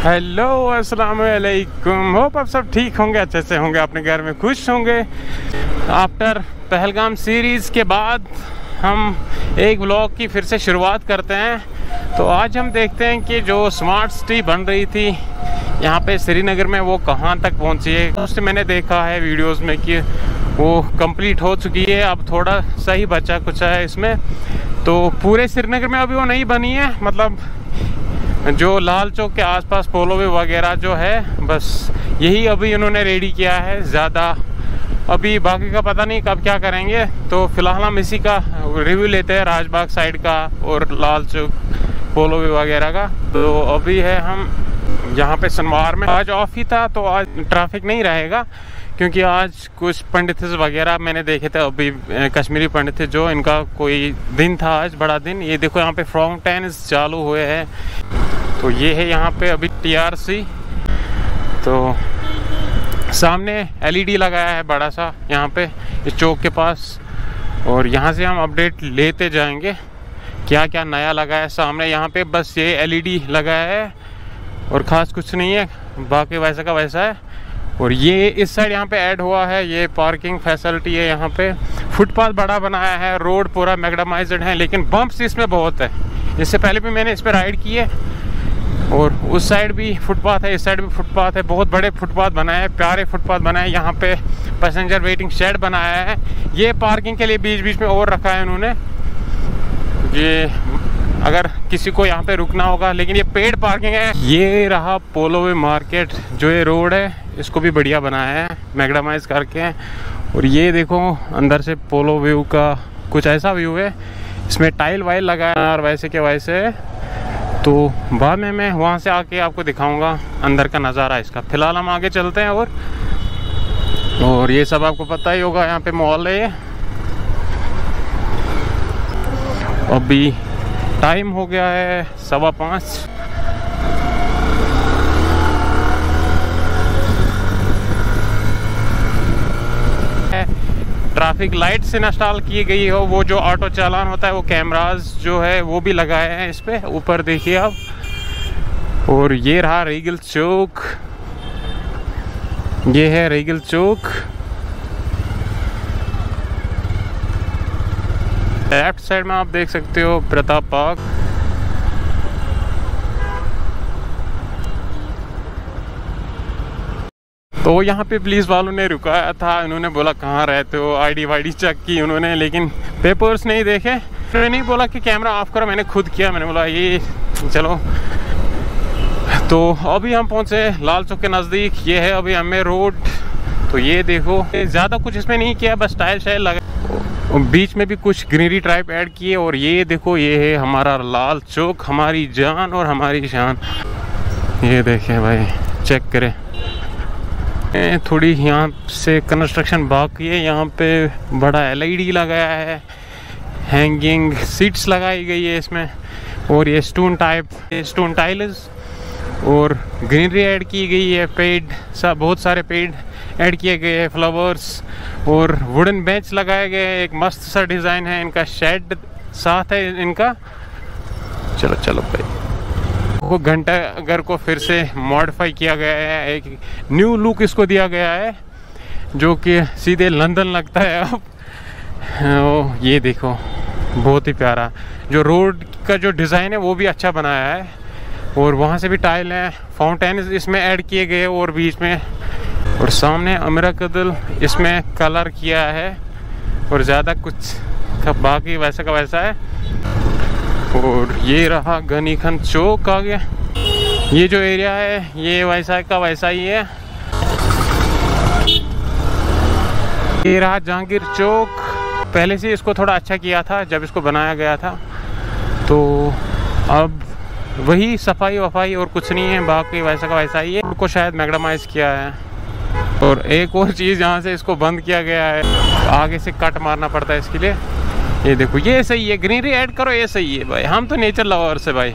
Hello अस्सलाम वालेकुम hope आप सब ठीक होंगे, अच्छे से होंगे, अपने घर में खुश होंगे। आफ्टर पहलगाम सीरीज़ के बाद हम एक ब्लॉग की फिर से शुरुआत करते हैं। तो आज हम देखते हैं कि जो स्मार्ट सिटी बन रही थी, यहाँ पे श्रीनगर में वो कहाँ तक पहुँची है। उससे मैंने देखा है वीडियोस में कि वो कंप्लीट हो चुकी है। अब थोड़ा सही बचा कुछ है इसमें। तो पूरे श्रीनगर में अभी वो नहीं बनी है। मतलब जो लाल चौक के आसपास पोलो पोलोवे वगैरह जो है, बस यही अभी इन्होंने रेडी किया है, ज़्यादा अभी बाकी का पता नहीं कब क्या करेंगे। तो फ़िलहाल हम इसी का रिव्यू लेते हैं, राजबाग साइड का और लाल चौक पोलो पोलोवे वगैरह का। तो अभी है हम यहाँ पे सनवार में। आज ऑफ़ ही था तो आज ट्रैफ़िक नहीं रहेगा, क्योंकि आज कुछ पंडित वगैरह मैंने देखे थे, अभी कश्मीरी पंडित थे जो, इनका कोई दिन था आज, बड़ा दिन। ये देखो यहाँ पे फ्रॉन्ग फाउंटेन चालू हुए हैं। तो ये है यहाँ पे अभी टीआरसी तो सामने एलईडी लगाया है बड़ा सा यहाँ पे, इस चौक के पास। और यहाँ से हम अपडेट लेते जाएँगे क्या क्या नया लगा है सामने। यहाँ पे बस ये एलईडी लगाया है और ख़ास कुछ नहीं है, बाकी वैसा का वैसा है। और ये इस साइड यहाँ पे ऐड हुआ है, ये पार्किंग फैसिलिटी है यहाँ पे। फुटपाथ बड़ा बनाया है रोड पूरा मैगडमाइज्ड है, लेकिन बम्प्स इसमें बहुत है। इससे पहले भी मैंने इस पर राइड की है। और उस साइड भी फुटपाथ है, इस साइड भी फुटपाथ है। बहुत बड़े फुटपाथ बनाए हैं प्यारे फुटपाथ बनाए। हैं यहाँ पे पैसेंजर वेटिंग शेड बनाया है। ये पार्किंग के लिए बीच बीच में और रखा है उन्होंने। ये अगर किसी को यहाँ पे रुकना होगा, लेकिन ये पेड पार्किंग है। ये रहा पोलोवे मार्केट जो ये रोड है, इसको भी बढ़िया बनाया है मैगडामाइज करके। और ये देखो, अंदर से पोलो व्यू का कुछ ऐसा व्यू है। इसमें टाइल वाइल लगाया और वैसे के वैसे तो बाद में मैं वहाँ से आके आपको दिखाऊँगा अंदर का नज़ारा इसका। फ़िलहाल हम आगे चलते हैं और और ये सब आपको पता ही होगा, यहाँ पे मॉल है अभी टाइम हो गया है सवा पाँच। ट्रैफ़िक लाइट से इंस्टॉल की गई हो, वो जो ऑटो चालान होता है, वो कैमराज जो है, वो भी लगाए हैं इस पर ऊपर देखिए आप। और ये रहा रीगल चौक। ये है रीगल चौक। लेफ़्ट साइड में आप देख सकते हो प्रताप पार्क। तो यहाँ पे पुलिस वालों ने रुकाया था। उन्होंने बोला, कहाँ रहते हो? आईडी वाईडी चेक की उन्होंने लेकिन पेपर्स नहीं देखे। उन्होंने नहीं बोला कि कैमरा ऑफ़ करो, मैंने खुद किया। मैंने बोला, ये चलो। तो अभी हम पहुँचे लाल चौक के नज़दीक। ये है अभी हमें रोड। तो ये देखो ज़्यादा कुछ इसमें नहीं किया, बस टाइल शाइल लगा। बीच में भी कुछ ग्रीनरी टाइप ऐड किए। और ये देखो, ये है हमारा लाल चौक, हमारी जान और हमारी शान। ये देखें भाई, चेक करें। थोड़ी यहाँ से कंस्ट्रक्शन बाकी है, यहाँ पे बड़ा एलईडी लगाया है हैंगिंग सीट्स लगाई गई है इसमें, और ये स्टोन टाइप स्टोन टाइल्स और ग्रीनरी ऐड की गई है पेड़ सब बहुत सारे पेड़ ऐड किए गए हैं फ्लावर्स और वुडन बेंच लगाए गए हैं, एक मस्त सा डिज़ाइन है, इनका शेड साथ है इनका। चलो चलो भाई। वो घंटा घर को फिर से मॉडिफाई किया गया है एक न्यू लुक इसको दिया गया है जो कि सीधे लंदन लगता है अब। ओ, ये देखो बहुत ही प्यारा। जो रोड का जो डिज़ाइन है वो भी अच्छा बनाया है। और वहाँ से भी टाइल है फाउंटेन इसमें ऐड किए गए और बीच में और सामने अमरा कदल इसमें कलर किया है और ज़्यादा कुछ बाकी वैसा का वैसा है। और ये रहा गनी चौक आ गया ये जो एरिया है, ये वैसा का वैसा ही है। ये रहा जहांगीर चौक। पहले से इसको थोड़ा अच्छा किया था, जब इसको बनाया गया था। तो अब वही सफ़ाई वफाई और कुछ नहीं है, बाकी वैसा का वैसा ही है। उनको शायद मैगडमाइज किया है। और एक और चीज़ यहाँ से इसको बंद किया गया है, आगे से कट मारना पड़ता है इसके लिए। ये देखो, ये सही है ग्रीनरी ऐड करो, ये सही है भाई। हम तो नेचर लवर से भाई।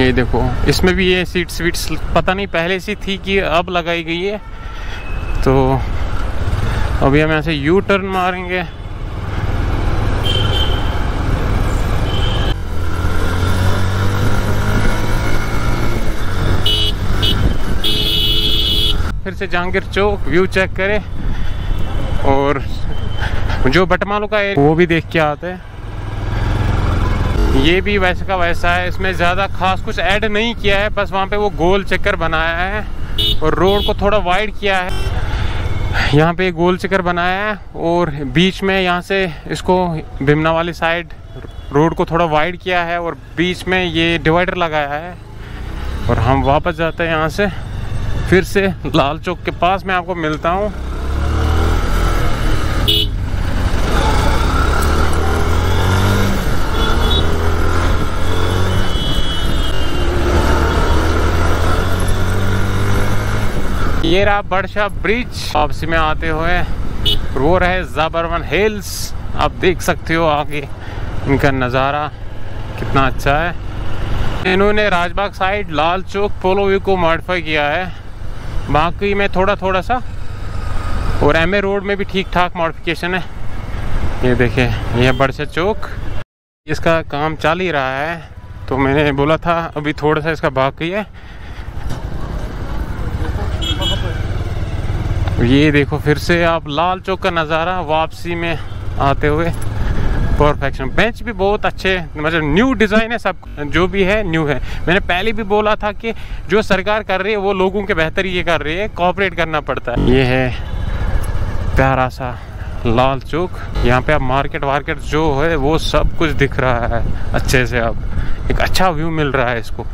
ये देखो, इसमें भी ये सीट्स वीट्स पता नहीं, पहले से थी कि अब लगाई गई है। तो अभी हम यहाँ से यू टर्न मारेंगे। फिर से जहांगीर चौक व्यू चेक करें। और जो बटमालू का एरिया वो भी देख के आते हैं। ये भी वैसे का वैसा है इसमें ज़्यादा खास कुछ ऐड नहीं किया है बस वहाँ पे वो गोल चक्कर बनाया है और रोड को थोड़ा वाइड किया है। यहाँ पे गोल चक्कर बनाया है और बीच में यहाँ से इसको भिमना वाली साइड रोड को थोड़ा वाइड किया है और बीच में ये डिवाइडर लगाया है और हम वापस जाते हैं यहाँ से। फिर से लाल चौक के पास मैं आपको मिलता हूँ। ये रहा बड़शा ब्रिज। वापसी में आते हुए वो रहे जाबरवन हिल्स। आप देख सकते हो आगे इनका नज़ारा कितना अच्छा है। इन्होंने Rajbagh side Lal Chowk, Polo View को मॉडिफाई किया है। बाकी में थोड़ा थोड़ा सा। और एमए रोड में भी ठीक ठाक मॉडिफिकेशन है। ये देखे, ये बड़शा चौक। इसका काम चल ही रहा है। तो मैंने बोला था, अभी थोड़ा सा इसका बाकी है। ये देखो फिर से आप लाल चौक का नज़ारा वापसी में आते हुए परफेक्शन। बेंच भी बहुत अच्छे मतलब न्यू डिज़ाइन है, सब जो भी है, न्यू है। मैंने पहले भी बोला था कि जो सरकार कर रही है, वो लोगों के बेहतर ये कर रही है कॉपरेट करना पड़ता है। ये है प्यारा सा लाल चौक। यहाँ पे अब मार्केट वार्केट जो है, वो सब कुछ दिख रहा है अच्छे से अब। एक अच्छा व्यू मिल रहा है इसको।